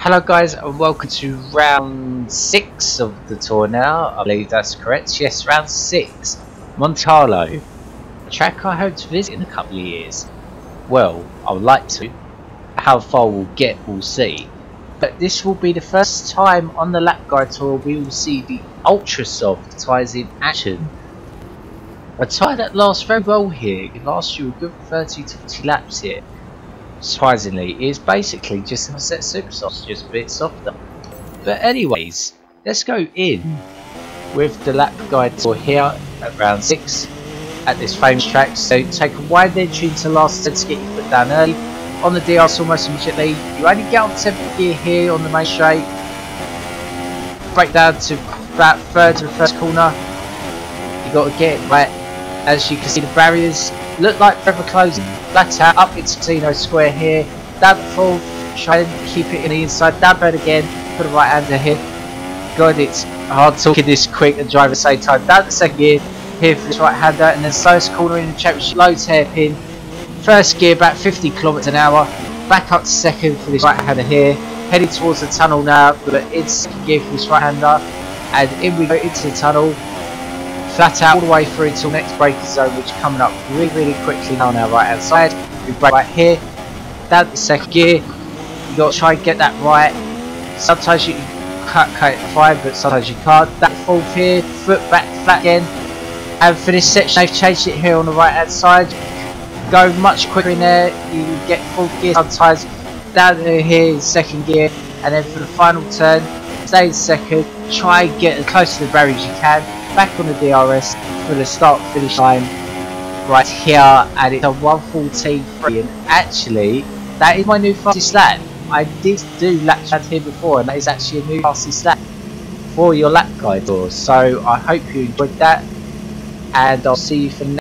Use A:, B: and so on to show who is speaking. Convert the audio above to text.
A: Hello guys and welcome to round 6 of the tour now, I believe that's correct, yes round 6, Monte Carlo, a track I hope to visit in a couple of years. Well, I would like to, how far we'll get we'll see, but this will be the first time on the lap guide tour we will see the ultra soft tyres in action. A tyre that lasts very well here, it lasts you a good 30 to 40 laps here surprisingly, is basically just a set super soft, just a bit softer. But anyways, let's go in with the lap guide tour here at round 6 at this famous track. So take a wide entry into last to get your foot down early. On the DRS almost immediately. You only get on 7th gear here on the main straight. Brake down to about third to the first corner. You got to get it right. As you can see the barriers look like forever closing. Flat hmm. out, up into Casino Square here. Down the full, try and keep it in the inside. Down bad again, put a right hander here. God, it's hard talking this quick and drive at the same time. Down the second gear, here for this right hander, and then slowest corner in the championship, low hairpin. First gear, about 50 kilometers an hour. Back up to second for this right hander here. Heading towards the tunnel now, but in gear for this right hander. And in we go into the tunnel flat out all the way through until next braking zone which coming up really really quickly now on our right hand side. We brake right here. Down the second gear. You got to try and get that right. Sometimes you can't cut it fine but sometimes you can't. That fourth here foot back flat again. And this section they've changed it here on the right hand side. Go much quicker in there. You get full gear sometimes. Down here in second gear. And then for the final turn stay in second. Try and get as close to the barrier as you can back on the DRS for the start finish line right here and it's a 114.3 and actually that is my new fastest lap. I did do lap chat here before and that is actually a new fastest lap for your lap guide so I hope you enjoyed that and I'll see you for next